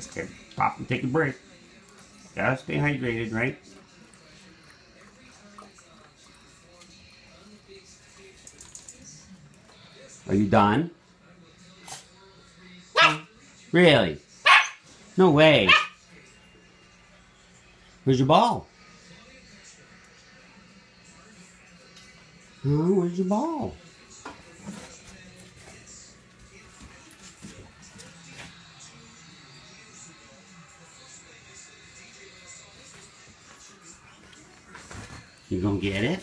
Just pop and take a break. Gotta stay hydrated, right? Are you done? Really? No way. Where's your ball? Oh, where's your ball? You gonna get it?